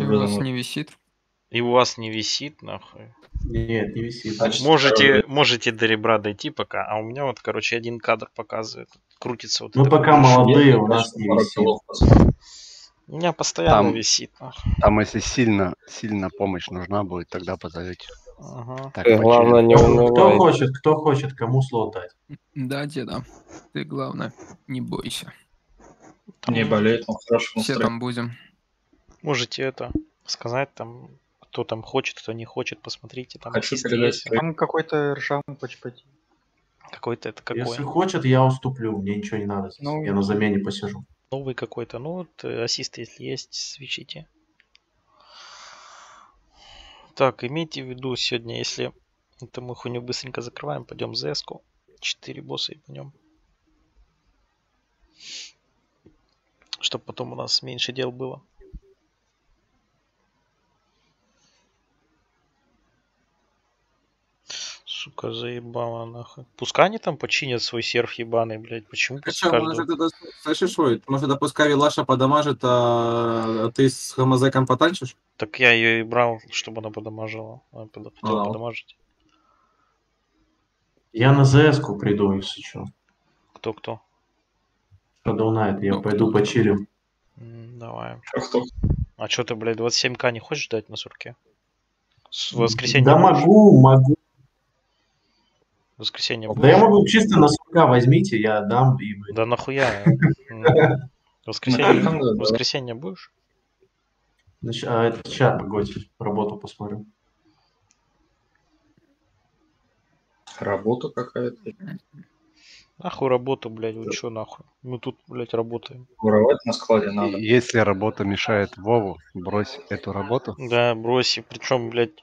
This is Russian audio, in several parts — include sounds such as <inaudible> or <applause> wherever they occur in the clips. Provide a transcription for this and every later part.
И у вас не висит? И у вас не висит, нахуй. Нет, не висит. Значит, Можете, можете до ребра дойти пока, а у меня вот, короче, один кадр показывает. Крутится вот Мы пока молодые, Нет, у нас не висит. У меня постоянно Там- висит. нахуй. Там, если сильно, сильно помощь нужна будет, тогда позовете. Ага. Так, Ты, главное, почилим. не Кто, кто унывай. хочет, кто хочет, кому слотать? Да, деда. Ты, главное, не бойся. Не болеет, он хорошо Все там будем. Можете это сказать там, кто там хочет, кто не хочет, посмотрите. Там Хочу ассисты передать есть. Там какой-то ржавый почпати. Какой-то это какой? Если хочет, я уступлю, мне ничего не надо. Ну, я на замене посижу. Новый какой-то. Ну вот э, ассисты, если есть, свечите. Так, имейте в виду сегодня, если это мы хуйню быстренько закрываем, пойдем в ЗС-ку. Четыре босса и пойдем. Чтобы потом у нас меньше дел было. Сука, заебала нахуй. Пускай они там починят свой серф ебаный, блядь. Почему что, может, это, слышишь, что? Может, это пускай Лаша подамажит, а ты с Хамазеком потанчишь? Так я ее и брал, чтобы она подамажила. Она под- хотела А. подамажить. Я на ЗС-ку приду, если что. Кто-кто? Shadow Knight, я Ну, пойду почилю. Давай. А кто? А что ты, блядь, 27к не хочешь дать на сурке? С воскресенья Да могу, могу. Воскресенье Да я могу чисто на сука возьмите, я дам и вы. Да нахуя? <laughs> Воскресенье, воскресенье будешь? Значит, а это сейчас, погодьте, работу посмотрю. Работа какая-то. Нахуй работу, блядь, вы чё нахуй? Мы тут, блядь, работаем. Воровать на складе надо. Если работа мешает Вову, брось эту работу. Да, брось. Причем, блядь,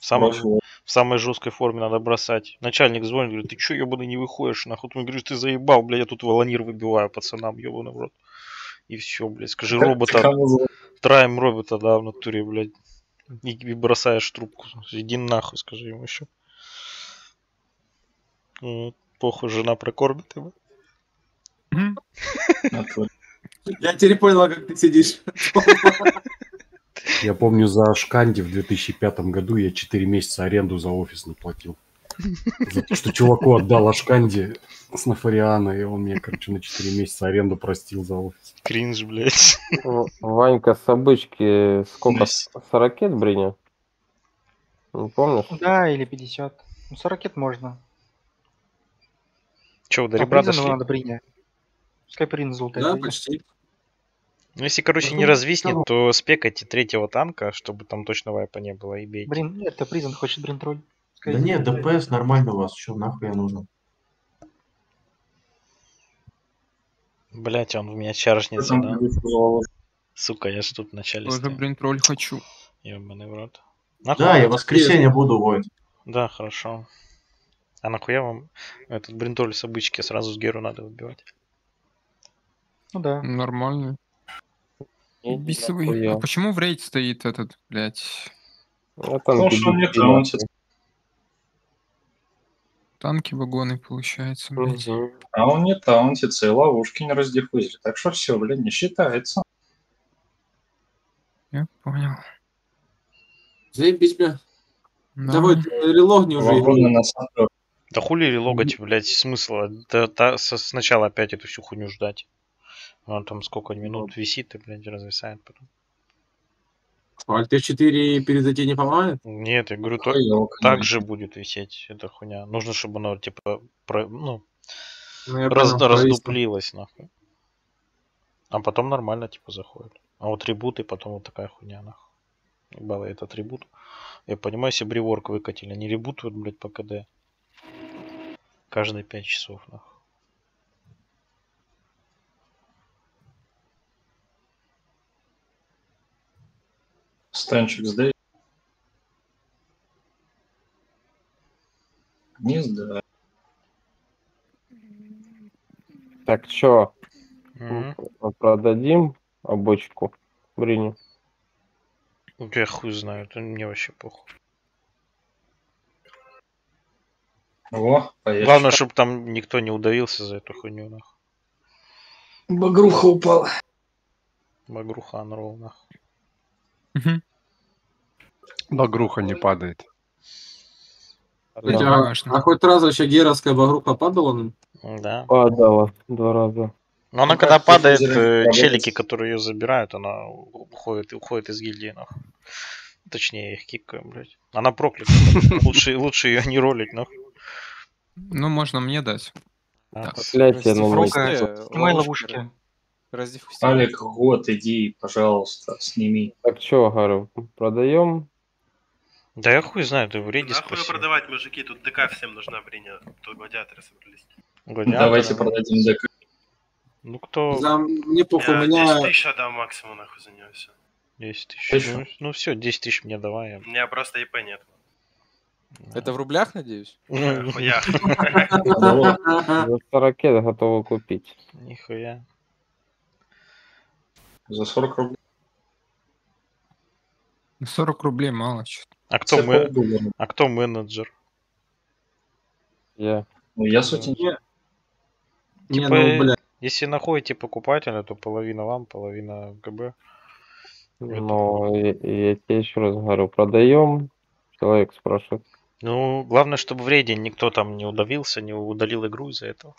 в Брось его. В самой жесткой форме надо бросать. Начальник звонит, говорит, ты чё, ебаный, не выходишь, нахуй? Ты говоришь, ты заебал, блядь, я тут волонир выбиваю пацанам, ебаный в рот. И все, блядь, скажи робота, траем робота, да, в натуре, блядь. И, и бросаешь трубку. Иди нахуй, скажи ему еще. Вот, Похуй, жена прокормит его. Я теперь понял, как ты сидишь. <laughs> Я помню, за Шканди в 2005 году я 4 месяца аренду за офис наплатил. За то, что чуваку отдал Ашканди с Нафариана, и он мне, короче, на 4 месяца аренду простил за офис. Кринж, блядь. Ванька с обычки сколько? Месяц. 40 бриня? Не помнишь? Да, или 50. Ну, 40 можно. Че, до А ребра дошли? надо бриня. Пускай золотая. Да, бриня. почти. Ну, если, короче, не Ну, развиснет, ну. то спекайте третьего танка, чтобы там точно вайпа не было, и бейте. Брин, это Призан хочет тролль. Пускай Да нет. ДПС нормально у вас, что нахуй я нужен? Блять, он в меня чаржнится, Там да? Сука, я ж тут вначале Тоже, стою. блин, тролль хочу. Ёбаный в рот. Нахуй? Да, я в воскресенье буду, Войт. Да, хорошо. А нахуя вам этот бринтоль с обычки сразу с Геру надо выбивать? Ну да. Нормально. Бисовый. нахуя. А почему в рейд стоит этот, блядь? Там Потому что он не таунтит. Танки, вагоны, получается, блядь. А он не таунтится и ловушки не раздиффузит. Так что все, блин, не считается. Я понял. Заебись, бля. Да. Давай, релогни уже. Вагоны на сапер. Да хули релогать, блять, смысла? Да, со- сначала опять эту всю хуйню ждать. Он там сколько минут висит и, блядь, развисает потом. Альт 4 перезайти не помогает? Нет, я говорю, то, Хуёк, так ну. же будет висеть эта хуйня. Нужно, чтобы оно, типа, про- ну, Ну, раз- понял, провис. раздуплилось, нахуй. А потом нормально, типа, заходит. А вот ребут и потом вот такая хуйня, нахуй. Ебало этот ребут. Я понимаю, если бы реворк выкатили, они ребутают, блядь, по КД. Каждые 5 часов, нахуй. Станчик сдай. Не сдай. Так, чё, Мгм. продадим обочку брини? Ну, Я хуй знаю, это мне вообще похуй. Поехали. Главное, чтобы там никто не удавился за эту хуйню, нахуй. Багруха упала. Багруха анрол, нахуй. Мгм. Багруха не падает. Да, а, а хоть раз вообще геровская багруха падала нам? Да. Падала два раза. Но она Ну, когда падает, э, челики, которые ее забирают, она уходит, уходит из гильдии, нахуй. Точнее, их кикаю, блядь. Она проклята. Лучше, лучше ее не ролить, нахуй. Ну, можно мне дать. Да. Так. Проклятие на Рога, месте. Снимай ловушки. Алик, вот, иди, пожалуйста, сними. Так что, Гару, продаем? Да я хуй знаю, ты в рейде Нахуй спроси. продавать, мужики, тут ДК всем нужна бриня. Тут гладиаторы собрались. Гладиаторы, Давайте продадим ДК. Ну кто? За... Мне похуй, у Я меня... 10 тысяч отдам максимум нахуй за нее все. 10 тысяч. Ну, ну все, 10 тысяч мне давай. я- У меня просто ИП нет. Это в рублях, надеюсь? <laughs> Хуя. Да вот, За 40 готовы купить. Нихуя. За 40 рублей. 40 рублей мало что А кто, мы... а кто менеджер? Я. Ну, я сотен. Не, Типа, ну, бля. Если находите покупателя, то половина вам, половина ГБ. Но я, я тебе еще раз говорю, продаем. Человек спрашивает. Ну, главное, чтобы в рейде никто там не удавился, не удалил игру из-за этого.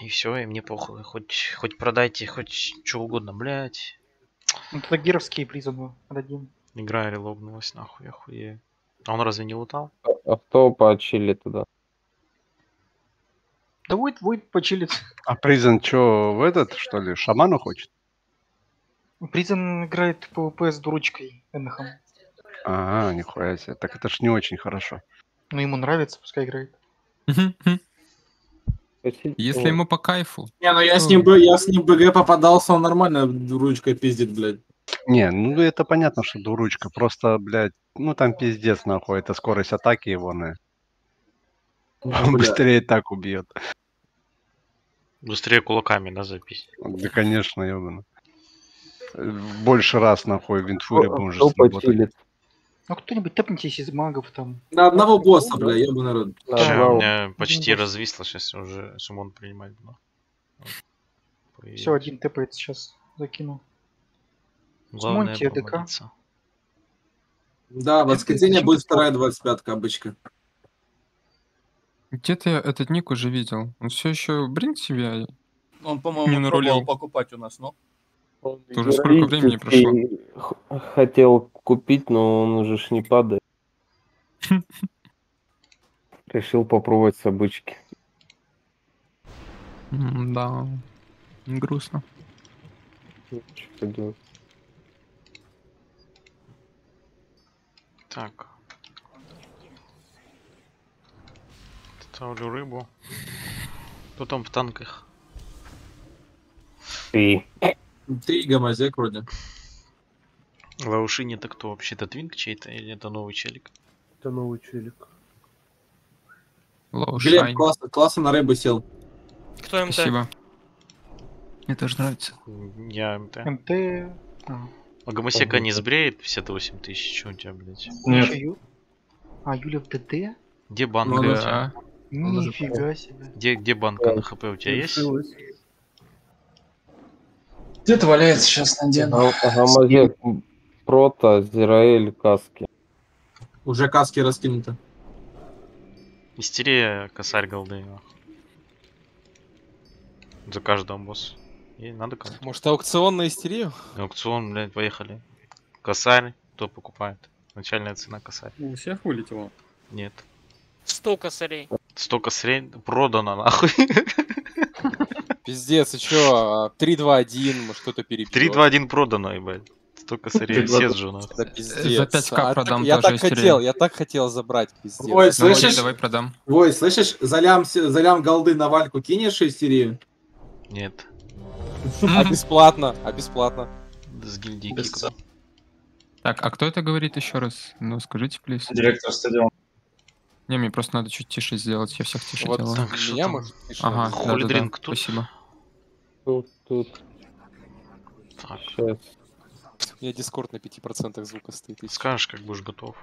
И все, и мне похуй. Хоть, хоть продайте, хоть что угодно, блядь. Ну, тогда геровские призы продадим. Игра релогнулась, нахуй, я хуею. А он разве не лутал? А кто поочили туда? Да будет, будет почилить. <laughs> А Призен что, в этот, что ли, шаману хочет? Призен играет PvP с дурочкой Энхом. Ага, нихуя себе. Так это ж не очень хорошо. Ну, ему нравится, пускай играет. Если ему по кайфу. Не, ну я с ним, бы- я с ним БГ попадался, он нормально ручкой пиздит, блядь. Не, ну это понятно, что дурочка. Просто, блядь, ну там пиздец нахуй. Это скорость атаки его, на. Он Бля. быстрее так убьет. Быстрее кулаками, да, запись. Да, конечно, ебано. Больше раз нахуй в инфуре будем уже почилит? Ну, кто-нибудь тэпнитесь из магов там. На одного босса, бля, ебаный народ. На Ща, одного. у меня почти развисло, сейчас уже сумон принимать. По Все, один тэпает сейчас. Закину. Главное Смонти, АДК. помолиться. Да, в воскресенье будет вторая 25-ка обычка. Где-то я этот ник уже видел. Он все еще бринт себя. Он, Не по-моему, нарулил. пробовал покупать у нас, но... Уже сколько времени прошло? Хотел купить, но он уже ж не падает. <laughs> Решил попробовать с обычки. Да. Грустно. Так. Ставлю рыбу. Кто там в танках? Ты. Ты гамазек вроде. Лаушини это кто вообще? Это твинк чей-то или это новый челик? Это новый челик. Лоушайн. Глеб, классно, классно на рыбу сел. Кто МТ? Спасибо. Мне тоже нравится. Я МТ. МТ. А, А гомосека не сбреет 58 тысяч, что у тебя, блядь? Нет, Ю- А, Юля в ДД? Где банка? Ну, у да. тебя? Да. Нифига себе. Где, где банка на хп у тебя есть? Где-то валяется сейчас на дену. Гам- Гамазек, Прота, Зираэль, Каски. Уже каски раскинуты. Истерия косарь голды. За каждого босса. И надо кому Может, аукцион на истерию? Аукцион, блядь, поехали. Косарь, кто покупает? Начальная цена косарь. У всех вылетело. Нет. 100 косарей. Столько сред... продано, нахуй. <laughs> Пиздец, и чё, 3-2-1, может, кто-то перебил. 3-2-1 продано, ебать. Столько сырей 3-2. все же, нахуй. Да За пиздец. 5к А продам я тоже так хотел, я так хотел забрать, пиздец. Ой, слышишь? давай продам. Ой, слышишь, за лям, с- за лям голды на вальку кинешь истерию? Нет. А бесплатно, а бесплатно. С гильдии. Так, а кто это говорит еще раз? Ну, скажите, плиз. Директор стадиона. Не, мне просто надо чуть тише сделать, я всех тише Вот делаю. Так, что меня, может, пишет. Ага, да-да-да, дринг тут? спасибо. Тут, тут, Так, сейчас. У меня дискорд на 5% звука стоит. скажешь, как будешь готов.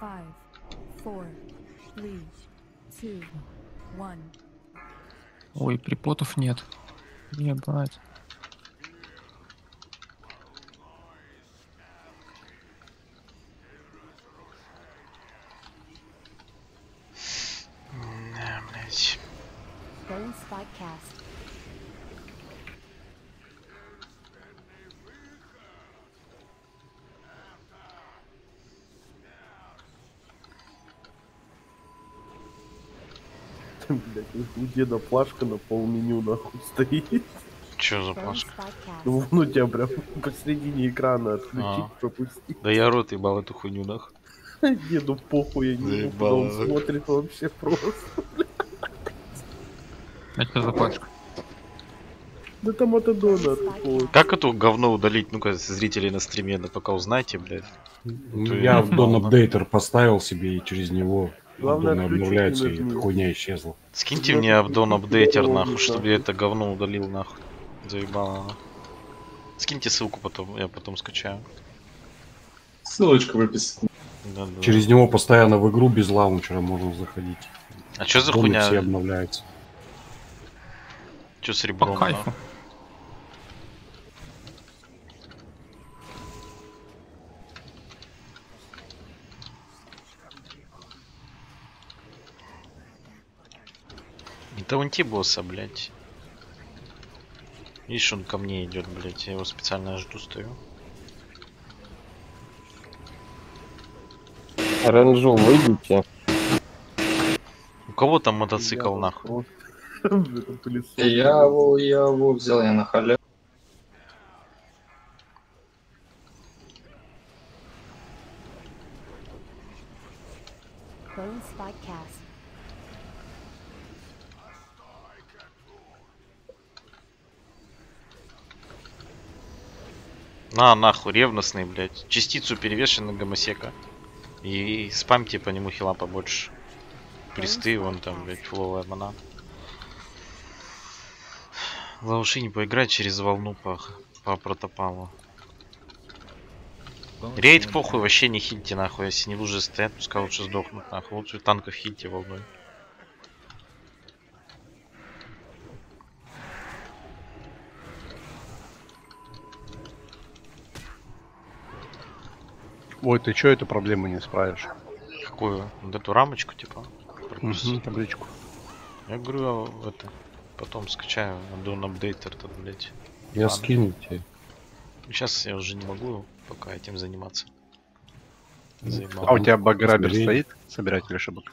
Five, four, three, two, Ой, припотов нет. Ебать. Going Spotcast. <laughs> Блядь, у деда плашка на полменю нахуй стоит. Чё за плашка? Ну, вон у тебя прям <laughs> посередине экрана отключить, А. пропустить. Да я рот ебал эту хуйню, нахуй. <laughs> Деду похуй, я не знаю, он смотрит вообще просто. А что за пачка? Да там Адона такого. Как эту говно удалить? Ну-ка, зрители на стриме, да пока узнаете, блядь. То Я в Дон апдейтер поставил себе и через него Главное, Дон обновляется и эта хуйня исчезла. Скиньте мне Абдон апдейтер, Здорово, нахуй, чтобы я это говно удалил, нахуй. Заебало, нахуй. Скиньте ссылку потом, я потом скачаю. Ссылочку выписать. Да, да. Через него постоянно в игру без лаунчера можно заходить. А чё за хуйня? все обновляются. Чё с По ребром? кайфу. нахуй? Это вон те босса, блядь. Видишь, он ко мне идет, блядь. Я его специально жду, стою. Ренжу, выйдите. У кого там мотоцикл, нахуй? Я его, я его взял, я на халяву. На, нахуй, ревностный, блядь. Частицу перевешен на гомосека. И спамьте по нему хила побольше. Присты, вон там, блядь, фловая мана. Лауши не поиграть через волну по, по протопалу. Рейд похуй, вообще не хильте нахуй, если не лужи стоят, пускай лучше сдохнут нахуй. Лучше танков хильте волной. Ой, ты чё эту проблему не справишь? Какую? Вот эту рамочку, типа? пропустить? Мгм, табличку. Я говорю, а, это, потом скачаю аддон апдейтер тут, блядь. Я Ладно. скину тебе. Сейчас я уже не могу пока этим заниматься. Заебал. А у тебя баграбер Скорее. стоит? Собиратель ошибок?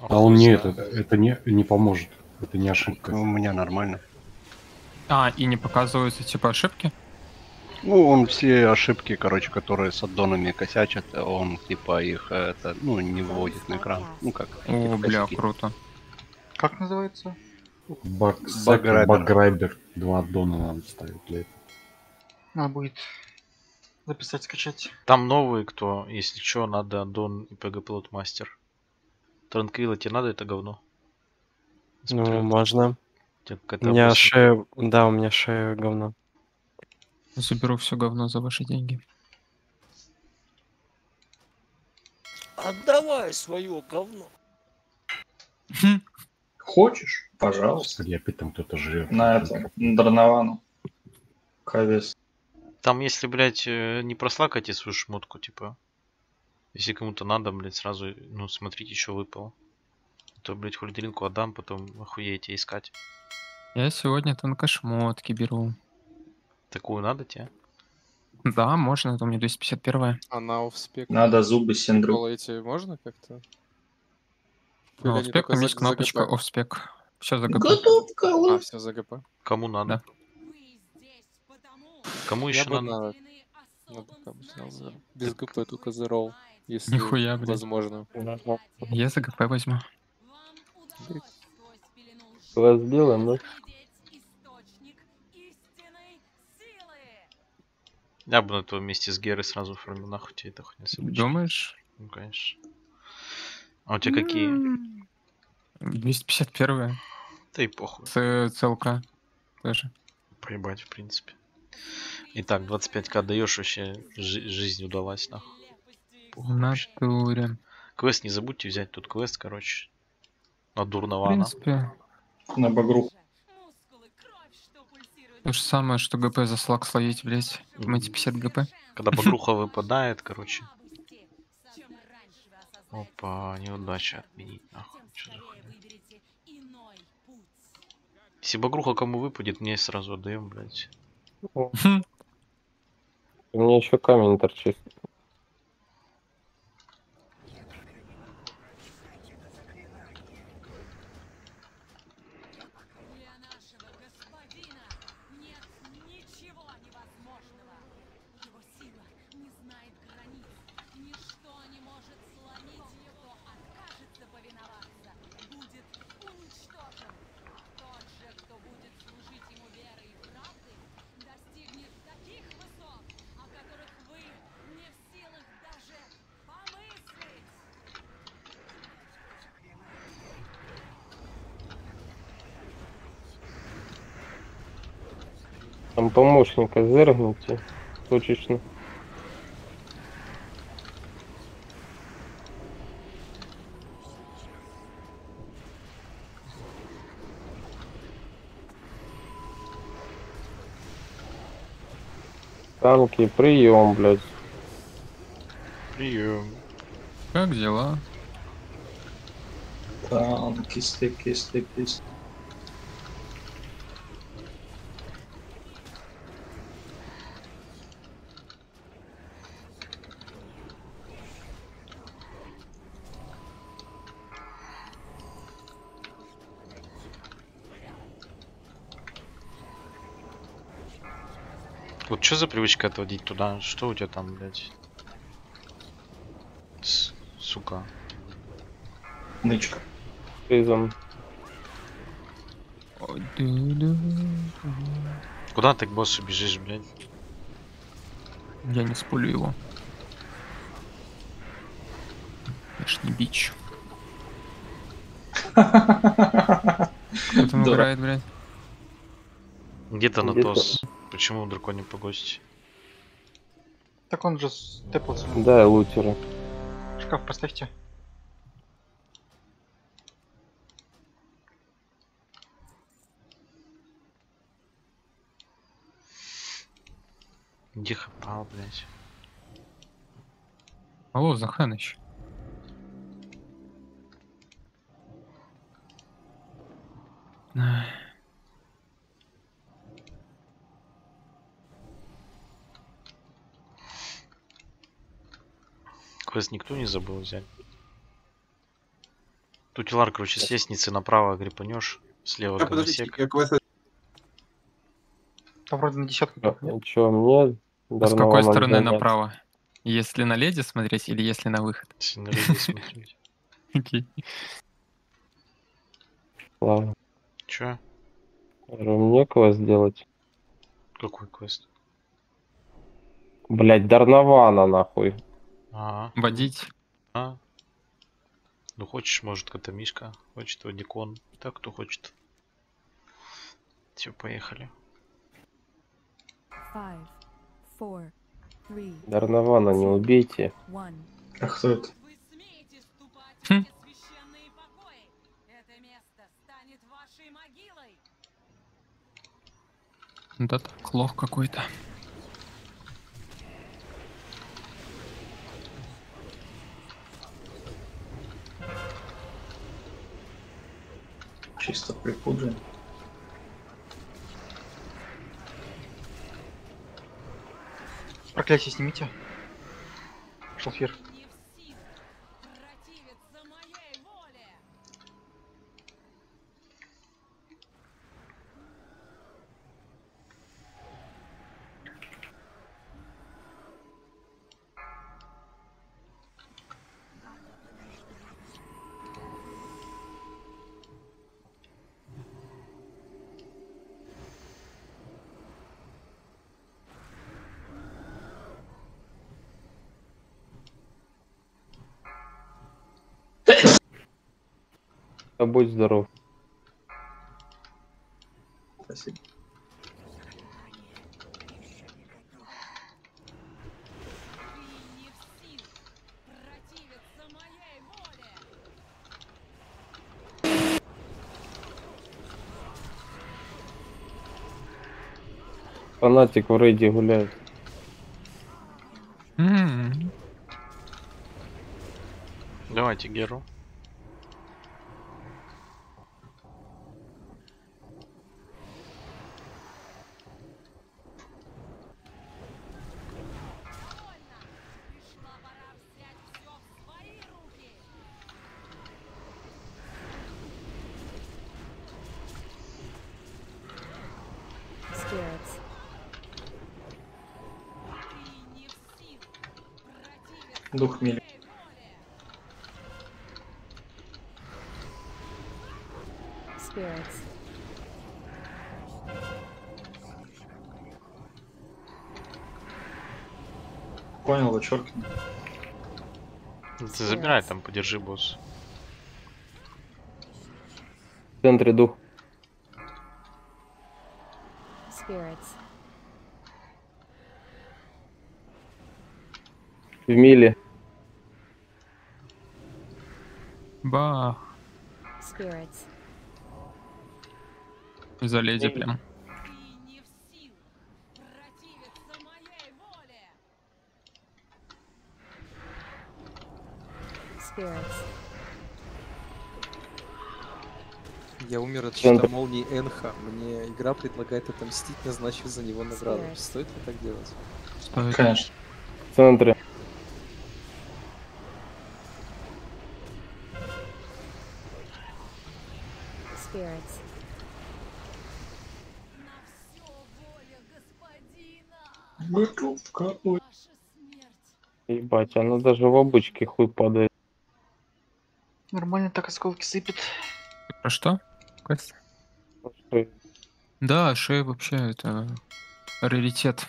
А он не это, это не, не поможет. Это не ошибка. У меня нормально. А, и не показываются типа ошибки? Ну, он все ошибки, короче, которые с аддонами косячат, он типа их э, это, ну, не выводит на экран. Ну как? О, типа бля, косяки. круто. Как называется? Баг, Баграйбер. Баграйбер. Два аддона надо ставить для этого. Надо будет записать, скачать. Там новые кто, если что, надо аддон и PG Plot Master. Транквилла тебе надо это говно? Ну, Смотрю, можно. у меня обоссанная- шея... Да, у меня шея говно. Заберу все говно за ваши деньги. Отдавай свое говно. <laughs> Хочешь? Пожалуйста. Господи, опять там кто-то жрет. На это, на Дроновану. Ковес. Там, если, блядь, э, не прослакайте свою шмотку, типа. Если кому-то надо, блядь, сразу, ну, смотрите, что выпало. А То, блядь, хульдринку отдам, потом охуеете искать. Я сегодня тонкошмотки беру. Такую надо тебе? Да, можно, это у меня 251 А на офспек? Надо зубы синдру. эти можно как-то? Офспек только там за- есть кнопочка офспек. Все за ГП. А, все за ГП. Кому надо? Кому еще надо? Без ГП только за ролл. Если Нихуя, блядь. возможно. Я за ГП возьму. Квест сделаем, да? Я бы на твоем месте с Герой сразу оформил, нахуй тебе это хуйня. Думаешь? Ну, конечно. А у тебя какие? 251 Да и похуй. С ЦЛК тоже. Проебать, в принципе. Итак, 25к даешь вообще, жи- жизнь удалась, нахуй. В натуре. Квест не забудьте взять, тут квест, короче. На В дурного принципе, На багру. то же самое, что ГП за слаг словить, блять. Думаете, 50 ГП? Когда багруха выпадает, короче. Опа, неудача отменить, нахуй. Чё за хуйня? Если багруха кому выпадет, мне сразу отдаем, блядь. У меня еще камень торчит. Там помощника зергните. Точечно. Танки, прием, блядь. Прием. Как дела? Танки, стыки, стыки, стыки. Что за привычка отводить туда? Что у тебя там, блядь? С- сука. Нычка. Призом. Куда ты к боссу бежишь, блядь? Я не спулю его. Я ж не бич. <laughs> Кто там играет, блядь? Где-то на. ТОС. Почему в драконе погости? Так он же степался. Да, лутера. Шкаф поставьте. Где хапал, блядь? Алло, Заханыч. Ай, Квест никто не забыл взять. Тутилар, короче, с лестницы направо грипанешь, слева А, подождите, гомосек. я квест Там вроде на десятку. Че, мне? А с какой стороны занять? направо? Если на леди смотреть или если на выход? Если на людей смотреть. <laughs> Окей. Ладно. Чё? Говорю, Мне квест делать. Какой квест? Блять, Дарнована нахуй. А, Водить. а. Ну хочешь, может, Катамишка, хочет Вадикон. Так, кто хочет. Все, поехали. Five, four, three, Дарнована не убейте. one. А кто это? Хм. Да так, лох какой-то. Чисто припудрен. Проклятие снимите. Шалфир. Да будь здоров. Спасибо. Фанатик в рейде гуляет. Mm -hmm. Давайте Геру. Понял, вычеркивай. Ты забирай там, подержи босс. В центре дух. Spirits. В миле. Бах. Spirits. За леди прям. Spirits. Я умер от щита молнии Энха. Мне игра предлагает отомстить, назначив за него награду. Стоит ли так делать? Стоит. Конечно. В центре. Spirits. Готов какой. Ебать, она даже в обычке хуй падает. Нормально так осколки сыпет. Про что? Костя? Что, Да, шея вообще это раритет.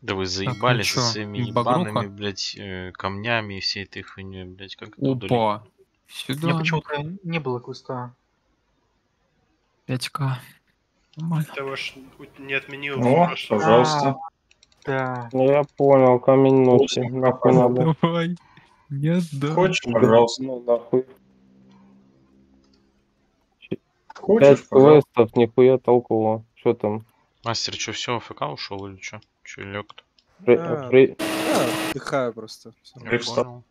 Да вы заебали чё, со своими ебаными, блядь, э, камнями и всей этой хуйней, блядь. Как это? Опа. Мне Сюда. почему-то не было квеста. 5к. Нормально. Того ж не отменил О, пожалуйста. Да. Ну я понял, камень ночи. Нахуй надо. Давай. Нет, да. Хочешь, пожалуйста. Ну нахуй. Хочешь, Пять квестов, нихуя толкового. Что там? Мастер, что, все, АФК ушел или что? Че, лег то Фрей- А. Фрей- Да, отдыхаю просто. Привстал.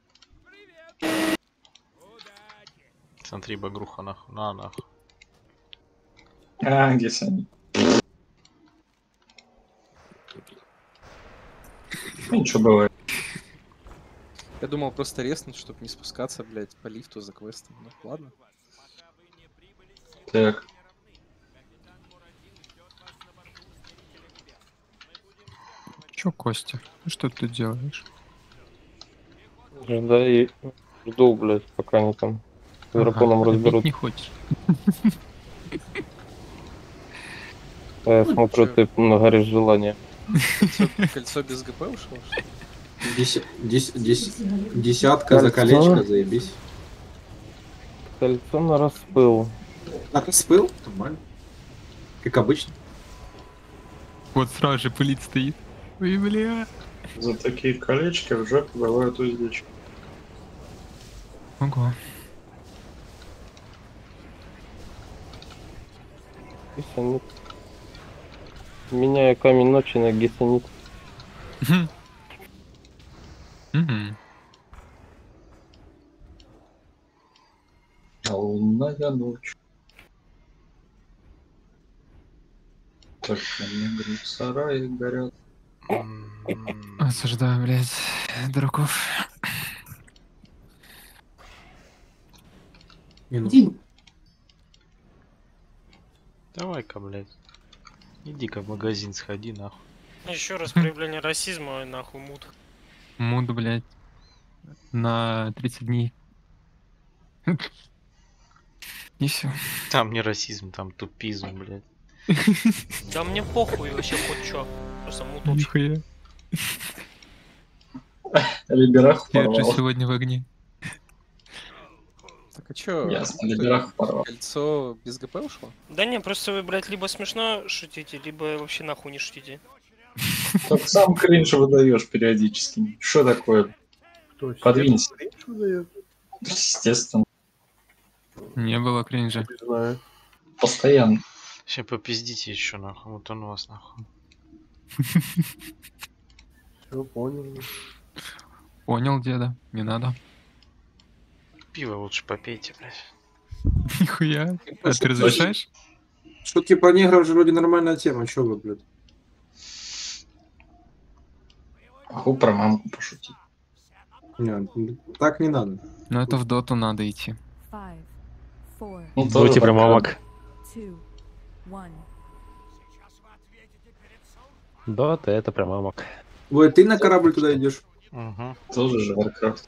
Смотри, багруха нахуй, на нахуй. А, где они? Ничего бывает. Я думал просто резнуть, чтобы не спускаться, блядь, по лифту за квестом. Ну, ладно. Так. Чё, Костя? Ну Что ты делаешь? Ждай, жду, блядь, пока они там с драконом Ага, разберут. не хочешь? Я смотрю, ты нагоришь желание. Кольцо, кольцо без ГП ушло? что ли? Дес- дес- дес- Десятка за Кольцо. колечко, заебись. Кольцо на распыл. А, распыл? Нормально. Как обычно. Вот сразу же пылить стоит. Ой, бля. За такие колечки в жопу бывают уздечки. Ого. Гесонит. Меняю камень ночи на гесонит. Мгм. Лунная ночь. Только негры в сарае горят. М, Осуждаю, блядь, дураков. Давай-ка, блядь. Иди-ка в магазин сходи, нахуй. Еще раз проявление расизма, нахуй мут. Муд, блядь. На 30 дней. <laughs> И все. Там не расизм, там тупизм, блядь. Да мне похуй вообще хоть чё. Просто мут общий. Нихуя. Либерах Я же порвал. сегодня в огне. Так а чё? Ясно, либерах порвал. Кольцо без ГП ушло? Да не, просто вы, блядь, либо смешно шутите, либо вообще нахуй не шутите. Так сам кринж выдаешь периодически. Что такое? Кто Подвинься. Естественно. Не было кринжа. Постоянно. Сейчас попиздите еще нахуй, вот он у вас нахуй. Все, понял. Понял, деда, не надо. Пиво лучше попейте, блядь. <laughs> Нихуя. А ты разрешаешь? Шутки про негров же вроде нормальная тема, чё вы, блядь? Могу про мамку пошутить. Не, так не надо. Ну это в доту надо идти. Ну, Будьте тоже про мамок. Дота это про мамок. Ой, ты на корабль туда идешь? Угу. Тоже же Warcraft.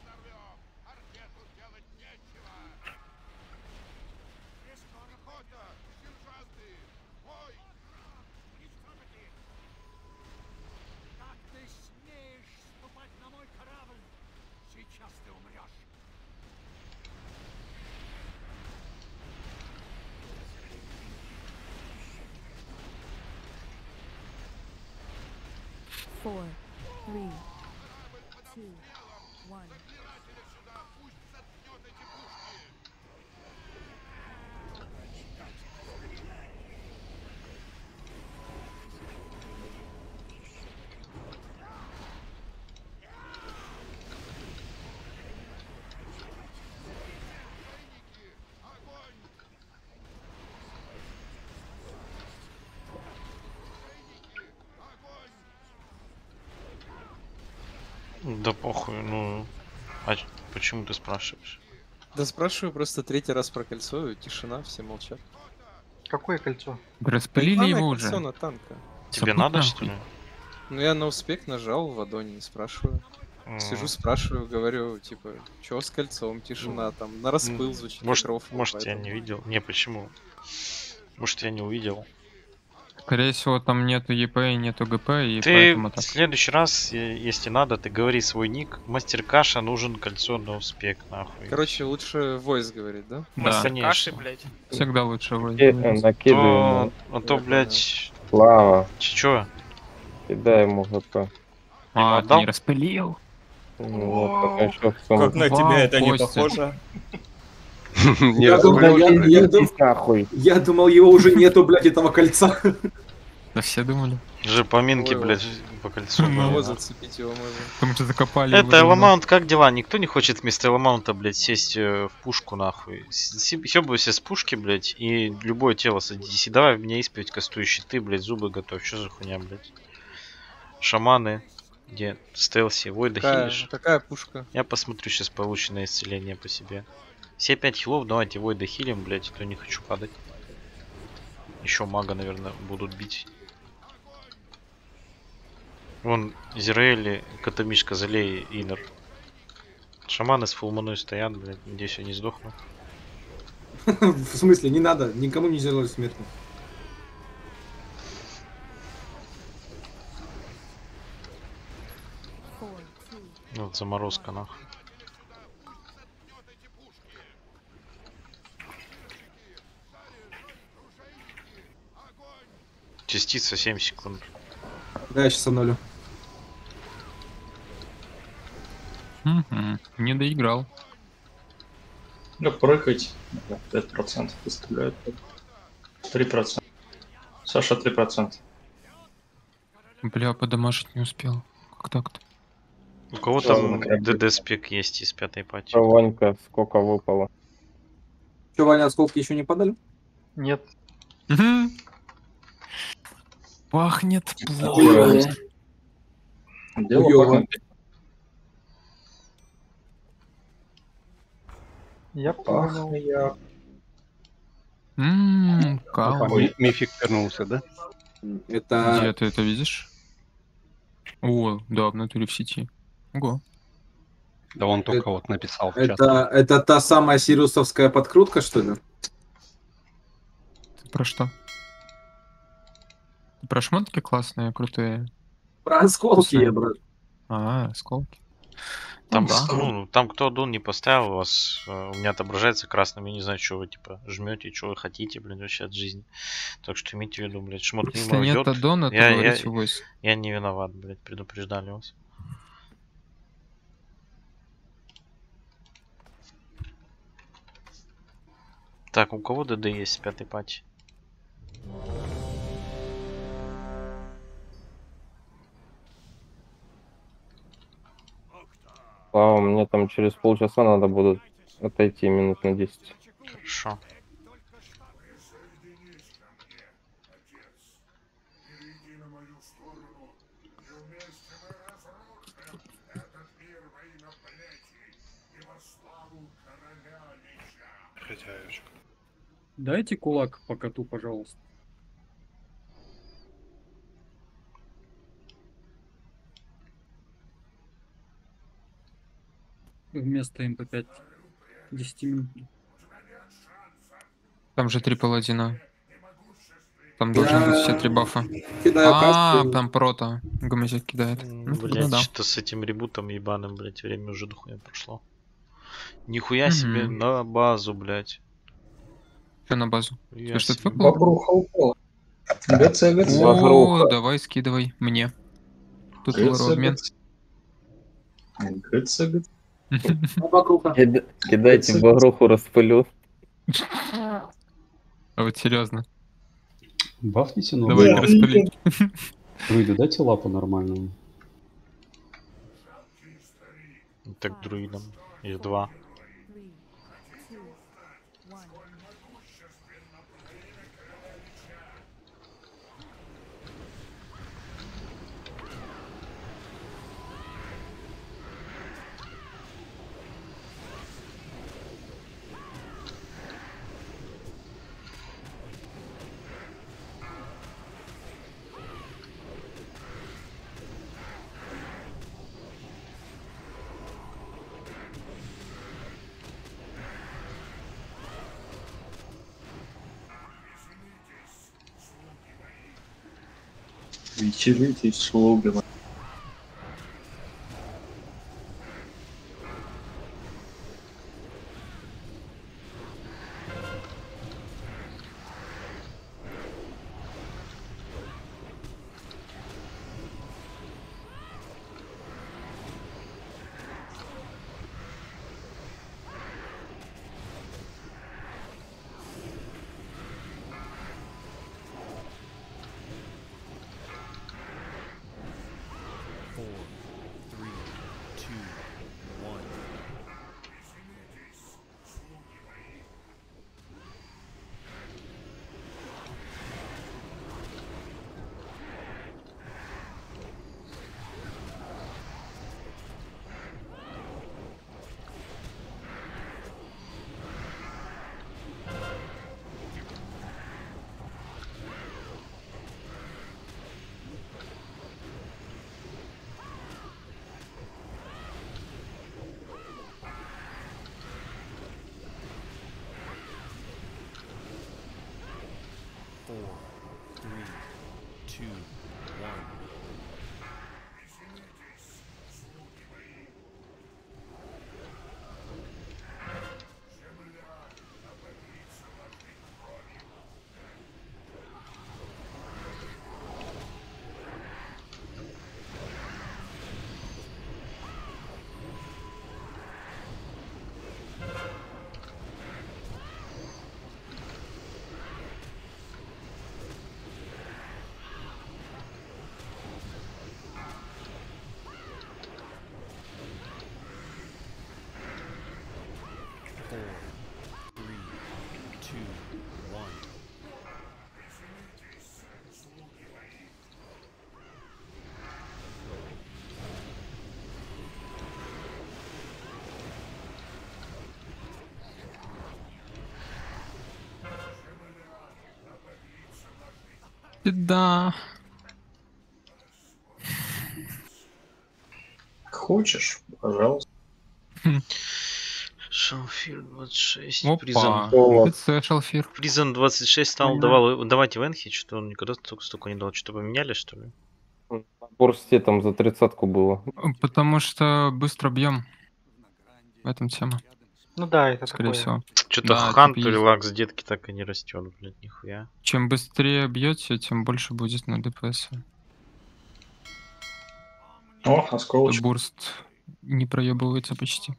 Four, three, two, one. Да похуй, ну... А почему ты спрашиваешь? Да спрашиваю просто третий раз про кольцо, и тишина, все молчат. Какое кольцо? Распылили его кольцо уже. на танка. Тебе Запут надо, что ли? Ну я на успех нажал в адоне, не спрашиваю. Сижу, спрашиваю, говорю, типа, чё с кольцом, тишина, там, на распыл звучит. Может, может я не видел? Не, почему? Может, я не увидел. Скорее всего, там нету ЕП и нету ГП, и Ты поэтому в следующий раз, если надо, ты говори свой ник. Мастер Каша нужен кольцо на успех, нахуй. Короче, лучше voice говорить, да? Да. Мастер конечно. каши, блядь. Всегда лучше. Накидываем. То, а то, блядь, Слава, ч- чё? кидай ему ГП. А, ты не распылил? Ну, пока еще в Как на тебя это не похоже? <laughs> Я думал, его уже нету, блядь, этого кольца. Да все думали. Же поминки, Ой, блядь, по кольцу. Ну, Его да. зацепить его можно. Потому что закопали Это давно. Эламаунт, как дела? Никто не хочет вместо Эламаунта, блядь, сесть э, в пушку, нахуй. Съебывайся с пушки, блядь, и любое тело садись. И давай мне исповедь кастующий. Ты, блядь, зубы готовь. Что за хуйня, блядь? Шаманы. Где? Стелси. Войда Какая, хилишь? какая пушка? Я посмотрю сейчас полученное исцеление по себе. Все 5 хилов, давайте Войда хилим, блядь, а то не хочу падать. Еще мага, наверное, будут бить. Вон, Израиль, Катамишка, Залей, Инер. Шаманы с фулманой стоят, блядь, надеюсь, они сдохнут. <laughs> В смысле, не надо, никому не two, Ну, Вот заморозка, нахуй. Частица 7 секунд. Да, я сейчас обновлю. Мгм. Не доиграл. Да прыгать. 5% выставляют. 3%. Саша 3%. Бля, подамажить не успел. Как так-то? У кого Сразу там на корабле. ДД спек есть из пятой пати? Что, Ванька, сколько выпало? Че, Ваня, осколки еще не подали? Нет. Мгм. Пахнет плохо. Дело. Я понял. я. Ммм, Мифик вернулся, да? Это, Где ты это видишь? О, да, в натуре в сети. Ого. Да он только Это- вот написал в чат. это, это та самая сириусовская подкрутка, что ли? Ты про что? Про шмотки классные, крутые. Про осколки, я, брат. А, осколки. Там, Ну да. ну, там кто аддон не поставил, у вас э, у меня отображается красным, я не знаю, что вы типа жмете, что вы хотите, блин, вообще от жизни. Так что имейте в виду, блядь, шмот Если мимо нет идет. аддона, то я, я, войс. я не виноват, блядь, предупреждали вас. Так, у кого ДД есть в пятой пати? А мне там через полчаса надо будет отойти минут на 10. Хорошо. Дайте кулак по коту, пожалуйста. Вместо МП5 10 минут. Там же три паладина. Там должны быть все три бафа. А, там прото. Гомозек кидает. Ну, Блять, что с этим ребутом ебаным, блять, время уже дохуя прошло. Нихуя себе на базу, блять. Что на базу? Что, был? О, давай скидывай мне. Тут лору обмен. Кида- Кидайте багруху распылю. А вот серьезно. Бафните ну. Давай да. распыли. Друиду дайте лапу нормальную. Так, друидом. Их два. Вечеритесь, слуги. Four, Да. Хочешь? Пожалуйста. Шалфир 26. Опа. ГЦ Шалфир. Призм 26 стал, давал, давайте Венхи, что он никогда столько, столько не дал. Что-то поменяли, что ли? На бурсте там за тридцатку было. Потому что быстро бьем. В этом тема. Ну да, это Скорее такое. всего. Что-то Да, Хант типа или есть. Детки так и не растет, блядь, нихуя. Чем быстрее бьете, тем больше будет на ДПС. О, осколочек. Бурст не проебывается почти.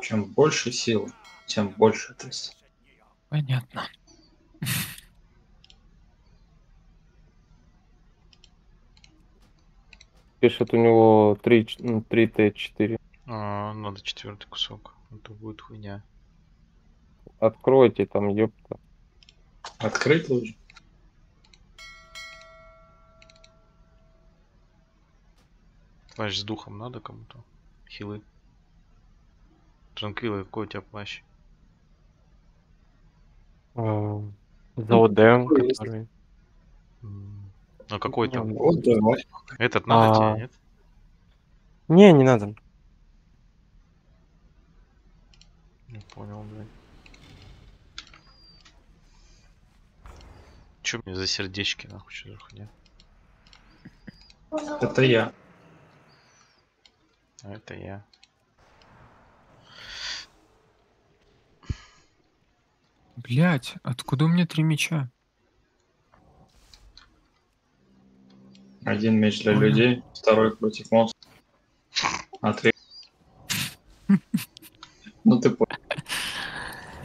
Чем больше сил, тем больше тест. Понятно. Пишет у него 3, 3 Т4. А, надо четвертый кусок. Это будет хуйня. Откройте там, ёпта. Открыть лучше. Плащ с духом надо кому-то? Хилы. Транквилы, какой у тебя плащ? А, За ОД, который... А какой там? Этот надо А. тебе, нет? Не, не надо. Не понял, блядь. Чё мне за сердечки, нахуй, что хуйня? Это я. А это я. Блять, откуда у меня три меча? Один меч для Понял. людей, второй против монстров. А третий... <laughs> Ну ты понял.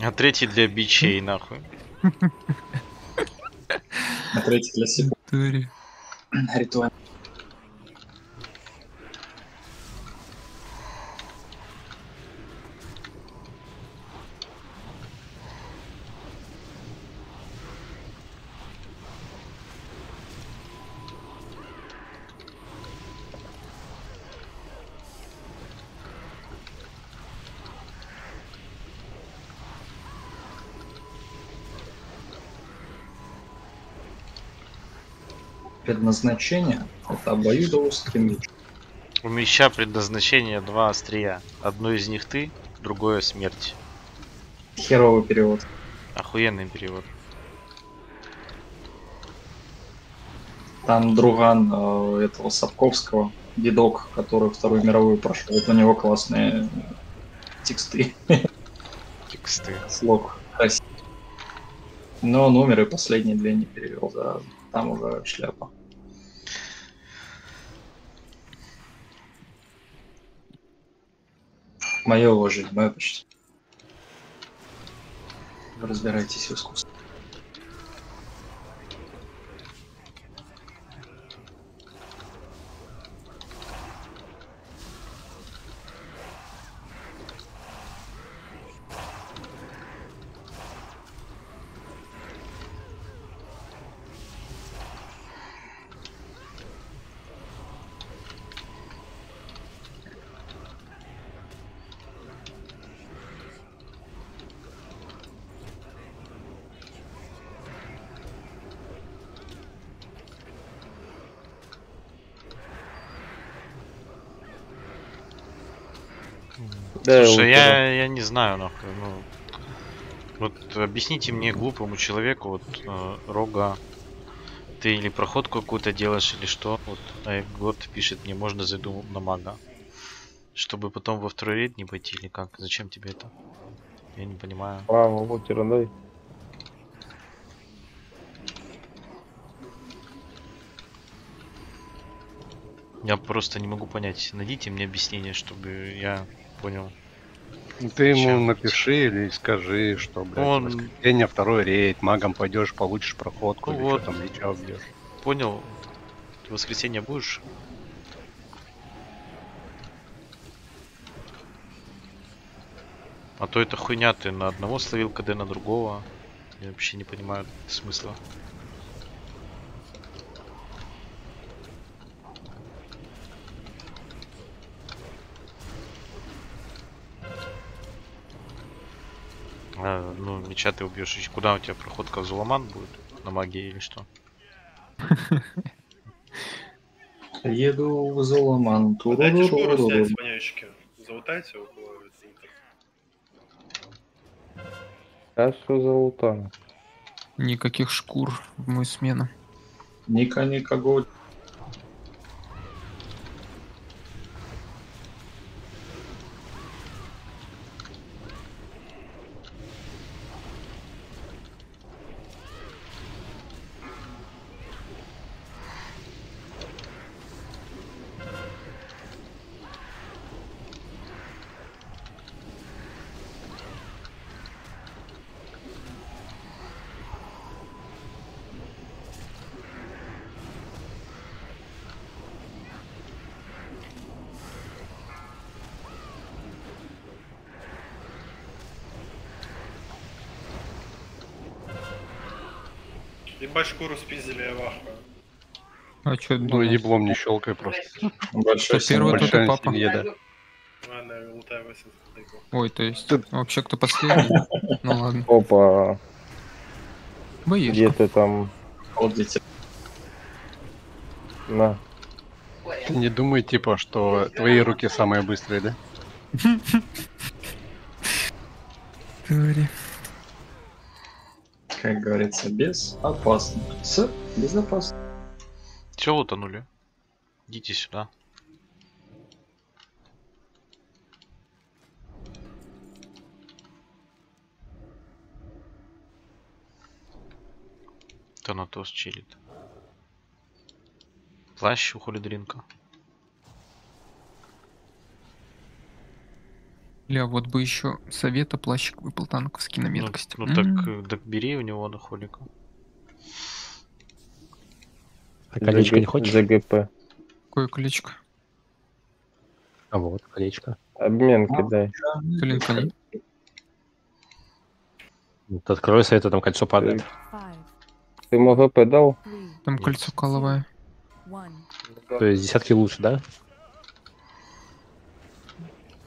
А третий для бичей, нахуй. <laughs> А третий для себя. Тури. Предназначение — это обоюдоострый меч. У меча предназначение два острия. Одно из них ты, другое смерть. Херовый перевод. Охуенный перевод. Там друган э, этого Сапковского, дедок, который Вторую мировую прошел. Вот у него классные тексты. Тексты. Слог. Но он умер и последние две не перевел, да. Там уже шляпа. Мое уважение, мое почти. Вы разбираетесь в искусстве. Да, Слушай, я, я не знаю, нахуй, ну... Вот объясните мне, глупому человеку, вот, э, Рога, ты или проход какую-то делаешь, или что? Вот, а год пишет, мне можно зайду на мага. Чтобы потом во второй рейд не пойти, или как? Зачем тебе это? Я не понимаю. А, вот дай. Я просто не могу понять. Найдите мне объяснение, чтобы я понял. Ну, Ты ему напиши или скажи, что, блядь, Он- воскресенье, второй рейд, магом пойдешь, получишь проходку, Ну или вот. что там, меча убьешь. Понял? Ты воскресенье будешь? А то это хуйня, ты на одного словил КД, на другого. Я вообще не понимаю смысла. А, ну, меча ты убьешь. И Куда у тебя проходка в Зуламан будет? На магии или что? <laughs> Еду в Золоман. Дайте шкуру снять Ту-ру-ру-ру-ру. с вонячки. Залутайте около центра. А что за лута? Никаких шкур в мою смену. Ника, Ника, шкуру спиздили, я вахую. А чё Ну, думал? еблом не щелкай просто. Большой Кто первый, тот и Большая папа. семья, да. Ладно, я лутаю 80 тайков. Ой, то есть вообще кто последний? Ну ладно. Опа, Боишь. где ты там? Вот дети. На. Ты не думай, типа, что твои руки самые быстрые, да? Твари. Как говорится, безопасно. С безопасно. Все утонули. Идите сюда. Танатос чилит. Плащ у Холидринка. Бля, вот бы еще совета плащик выпал танковский на Ну, меткость. ну М. так, э, так бери у него на холика. А колечко не хочешь? ЗГП. Какое колечко? А вот, колечко. Обмен кидай. Коленка нет? Вот откройся, это там кольцо падает. Five, Ты ему ГП дал? Там кольцо каловое. one. То есть десятки лучше, да?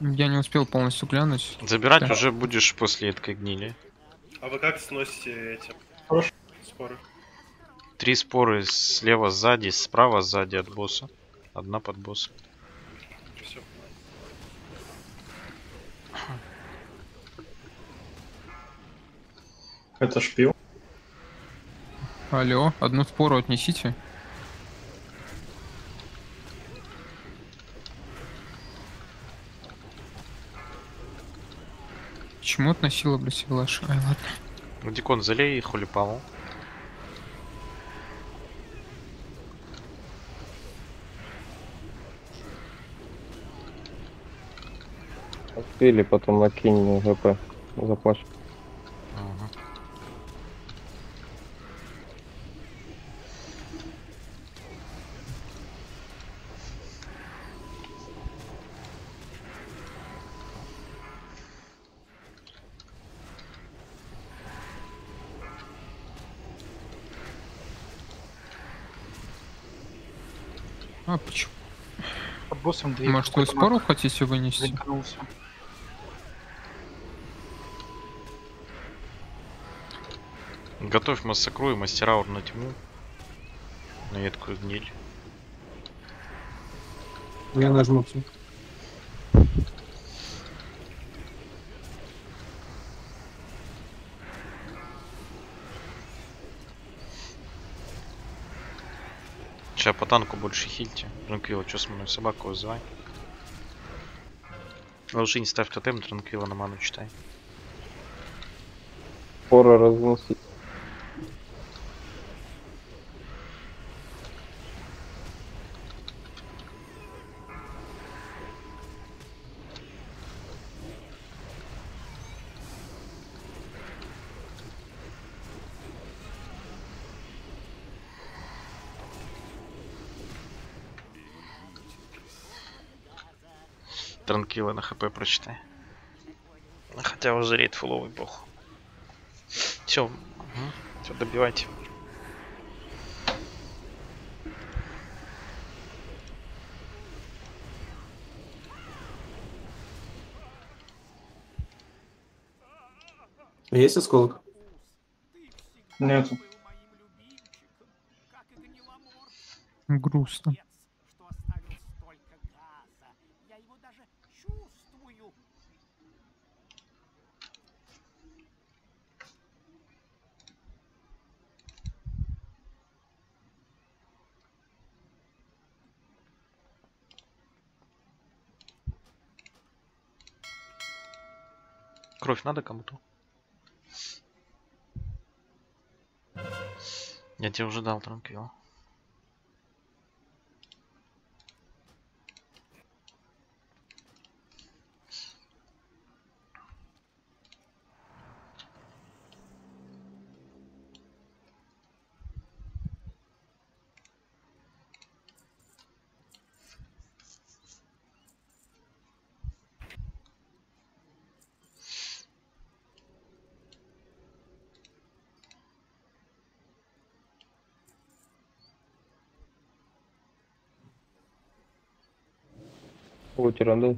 Я не успел полностью глянуть. Забирать Да. уже будешь после этой гнили. А вы как сносите эти споры? Три споры слева сзади, справа сзади от босса. Одна под босса. Все, Это шпион. Алло, одну спору отнесите. Почему относила, блядь, Севлаш? Ай, ладно. Дикон, залей хулипалу. Успели, потом накинь ему ГП. Заплачь. А почему? Под боссом две. Может, вы спору хотите вынести? Замкнулся. Готовь массакру и мастераур на тьму. На едкую гниль. Я нажму. всё. Сейчас по танку больше хильте. Транквилла, что со мной? Собаку вызывай. Лучше не ставь тотем, Транквилла на ману читай. Споры разносить. Транквилла на хп прочитай. Хотя уже рейд фуловый бог. Все, все, добивайте. Есть осколок? Нету. Грустно. Кровь надо кому-то? Я тебе уже дал транквилл. Лутера, да?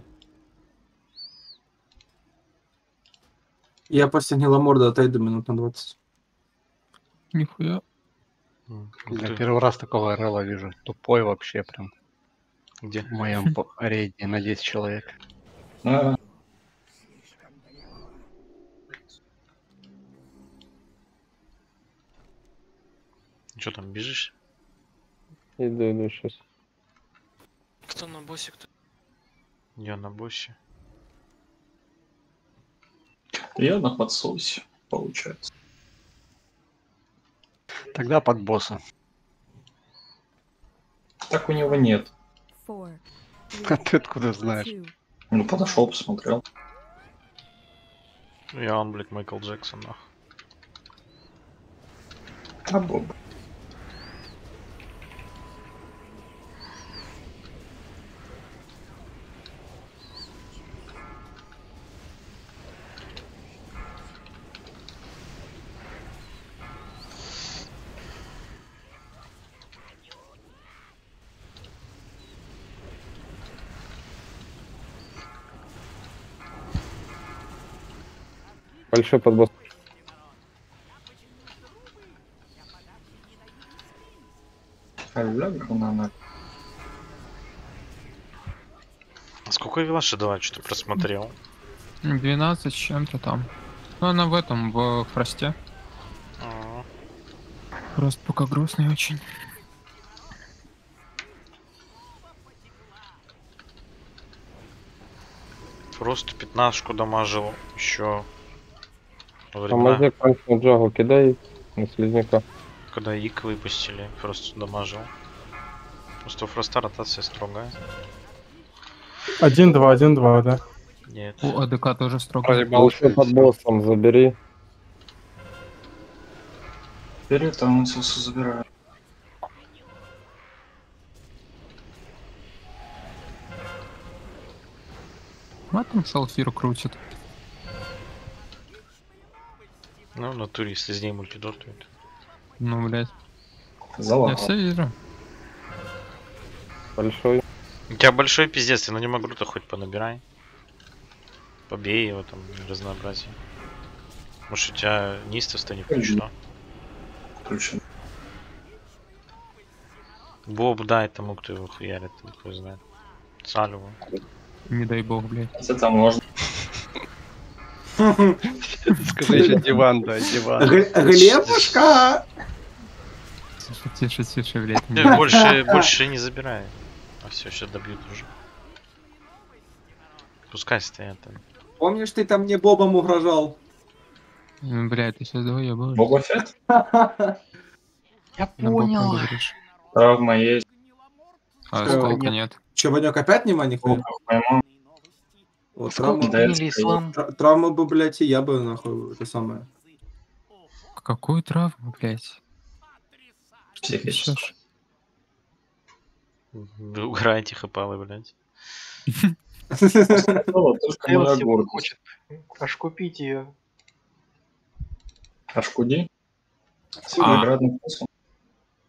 Я после Геламорда отойду минут на 20. Нихуя. Я первый раз такого РЛа вижу. Тупой вообще прям. Где? В моем рейде на 10 человек. А, Что там, бежишь? Иду, иду сейчас. Кто на боссе, кто... Я на боссе. я на подсосе, получается. Тогда под босса. Так у него нет. <laughs> А ты откуда знаешь? Ну, подошел, посмотрел. Я он, блядь, Майкл Джексон, нах. А Боб. Большой гранана. А сколько Вилаши давать, что просмотрел? 12 с чем-то там. Ну, она в этом, в фросте. А, Просто пока грустный очень. Просто 15 дамажил еще во А времена, мазек на джагу кидай на слизняка. когда ик выпустили, просто дамажил. Просто у Фроста ротация строгая. Один-два, один-два, да. Нет. У АДК тоже строго. Большой под боссом забери. Вперед, там Инсилсу забираю. Там салфир крутит. Ну, в натуре, если с ней мультидотует. Ну, блядь. Я Залагал. все вижу. Большой. У тебя большой пиздец, ты на нем агру-то хоть понабирай. Побей его там, разнообразие. Может у тебя нистовство не включено? Включен. Боб дай тому, кто его хуярит, там хуй знает. Салюву. Не дай бог, блядь. Это можно. <laughs> Скажи еще диван, да, диван. Глебушка! Тише, тише, тише, блядь. Э, больше, больше не забирай. А все, сейчас добьют уже. Пускай стоят там. Помнишь, ты там мне Бобом угрожал? Ну, Блядь, ты сейчас двоебал. Боба Фетт? Я понял. Травма есть. А сколько нет? Че, Ванек, опять внимание? Ох, поймал. Вот, Сколько травма, приняли ислам? тра- травма бы, блядь, и я бы, нахуй, это самое. Какую травму, блядь? Психически. Слышь, Вы угораете хапалы, блядь. Ну, хочет. Аж купить ее. А. С виноградным вкусом.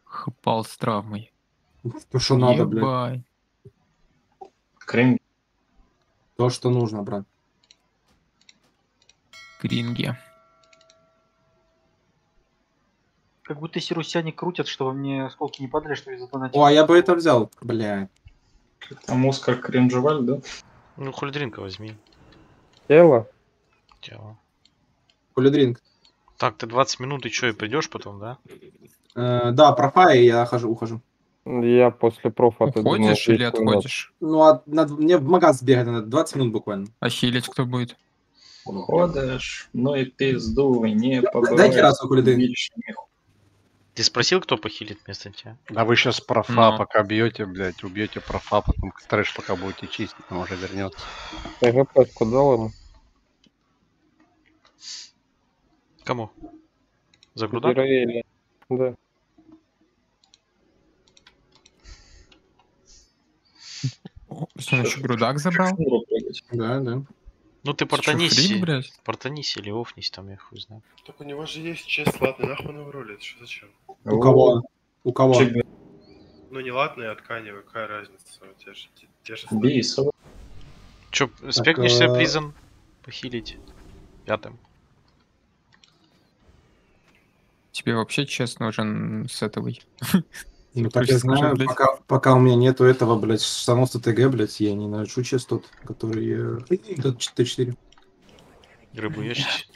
Хапал с травмой. То, что надо, блядь. Ебать. То, что нужно, брат. Кринги. Как будто сирусяне крутят, чтобы мне осколки не падали, что из-за О, а я бы это взял, блядь. Там Оскар Кринжеваль, да? Ну, хульдринка возьми. Тело? Тело. Кулидринг. Так, ты 20 минут и что, и придешь потом, да? Э, да, профа, и я хожу, ухожу. Я после профа ты думал, Уходишь или 10 минут. отходишь? Ну, а надо, мне в магаз бегать надо, 20 минут буквально. А хилить кто будет? Уходишь, ну и пизду, не побываешь. Дайте раз кулидринг. Ты спросил, кто похилит вместо тебя? Да вы сейчас профа Ну. пока бьете, блядь, убьете профа, потом трэш пока будете чистить, он уже вернется. Ты ГП дал ему? Кому? За грудак? Героили. Да. Что, он еще грудак забрал? Да, да. Ну ты портаниси. фрик, блядь? Портаниси или офнись там, я хуй знаю. Так у него же есть честь латный, нахуй он его ролит, что зачем? У кого? У кого? Ну не латный, а тканевый, какая разница? У тебя же те, те же Бей. Чё, спекнешься э, призон похилить? Пятым. Тебе вообще честно нужен сетовый. <laughs> Ну так я знаю, пока, пока у меня нету этого, блядь, штанов ТТГ, блядь, я не ношу частот, которые... э, Этот 4-4. Рыбу ешь?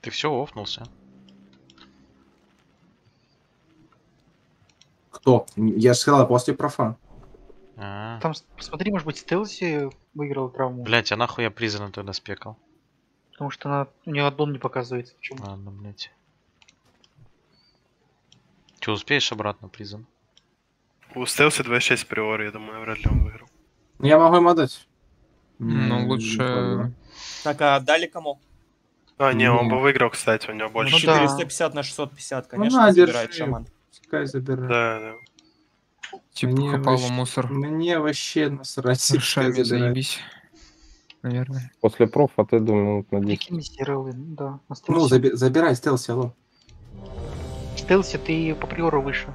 Ты все офнулся? Кто? Я же сказал, после профа. А, Там, с- посмотри, может быть, Стелси выиграл травму. Блять, а нахуй я призрана тогда спекал? Потому что она, у нее аддон не показывается. Почему? Ладно, блять. Че, успеешь обратно призон? У Стелси 2.6 приор, я думаю, вряд ли он выиграл. Я могу им отдать. Ну, М, лучше... Так, а отдали кому? А, не, он Не. бы выиграл, кстати, у него больше. Ну, 450 на 650, конечно, на, забирает держи. шаман. Пускай забирает. Да, да. Типа Мне Хапало вообще- мусор. Мне вообще насрать. Забирает. заебись. Наверное. После профа ты думаю, минут на 10. Какими сералы, да. На Ну, заби- забирай стелси, алло. Стелси, ты по приору выше.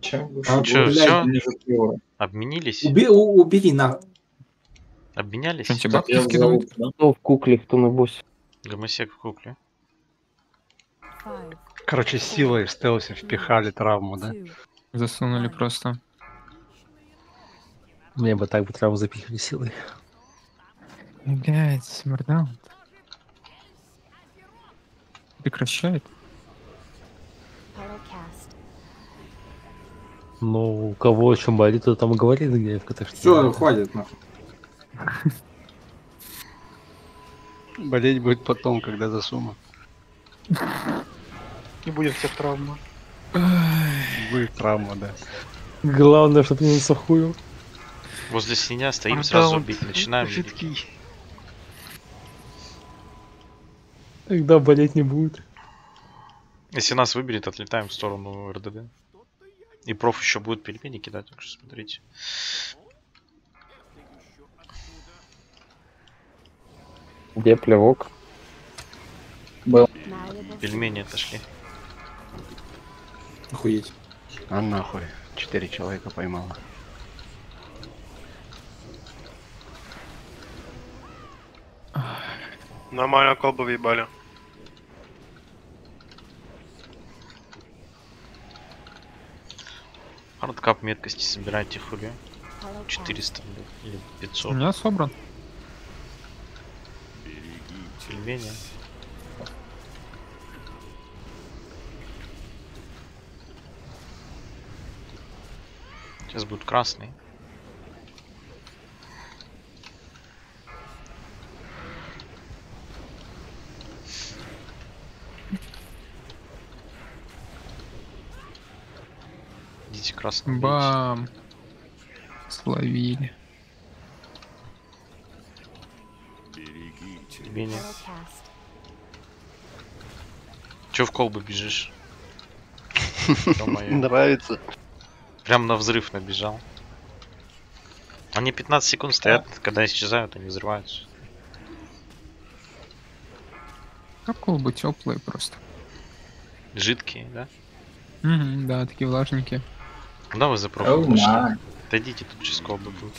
Выше? А, блядь, все? Обменились? Уби- у- убери на... Обменялись? Что, тебе Так, бабки скидывают? Кто в кукле, кто на боссе. Гомосек в кукле. Five, Короче, силой в стелсе впихали травму, да? Засунули просто. Мне бы так бы траву запихали силой. Блять, смардаун. Прекращает. Ну, у кого о чем болит, то там и говорит, где в КТ. Все, хватит, нахуй. Болеть будет потом, когда засуну. Не будет всех травмы. Будет травма, да. Главное, чтобы не сухую. Возле синя стоим, А, сразу бить начинаем. жидкий. Тогда болеть не будет. Если нас выберет, отлетаем в сторону РДД. И проф еще будет пельмени кидать, так что смотрите. Где плевок? Был. Пельмени отошли. Охуеть. А нахуй. Четыре человека поймала. Нормально колбу въебали. Хардкап меткости собирайте хули. 400 блядь, или У 500. меня собран. Пельмени. Сейчас будет красный. Идите красный. Бам. Словили. Пельмени. Че в колбу бежишь? <laughs> Нравится. Прям на взрыв набежал. Они 15 секунд стоят, когда исчезают, они взрываются. Как колбы теплые просто. Жидкие, да? Мгм, да, такие влажненькие. Куда вы за Oh профиль пошли? Отойдите, тут сейчас колбы будут.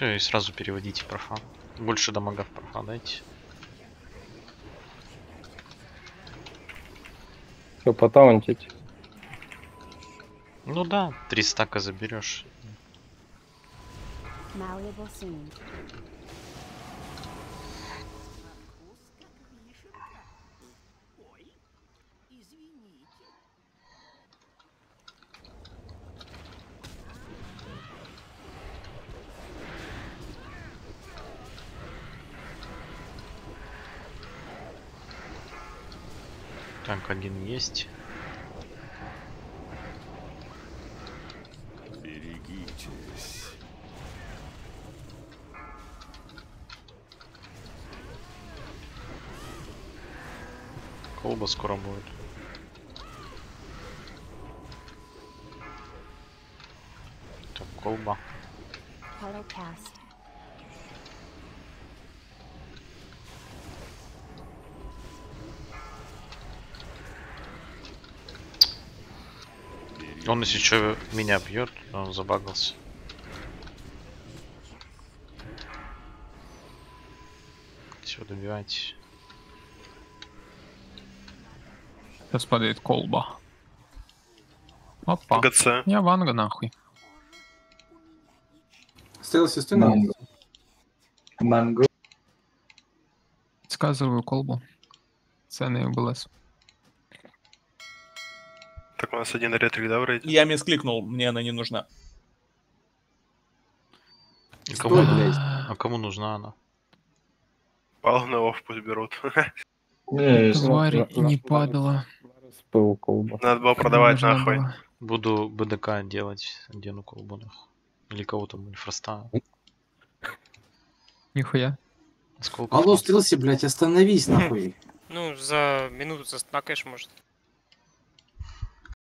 Все, и сразу переводите профан. Больше дамага в профан дайте. Все, потаунтить. Ну да, три стака заберешь. Танк один есть. Берегитесь. Колба скоро будет. Он если что меня бьет, он забагался. Все, добивайте. Сейчас падает колба. Опа. ГЦ. Я ванга нахуй. Стелси, на Манго. Манго. Сказываю колбу. Цены БЛС. Нас один ретрик, да, вроде? Я мискликнул, мне она не нужна. И Стой, кому, блядь. а кому нужна она? Пал на оф пусть берут. <laughs> Тварь и не падала. Надо было продавать нахуй. Буду БДК делать, одену колбу нахуй. Или кого там, инфраста. Нихуя. Сколько? Алло, Стелси, блядь, остановись <laughs> нахуй. Ну, за минуту заснакаешь, может.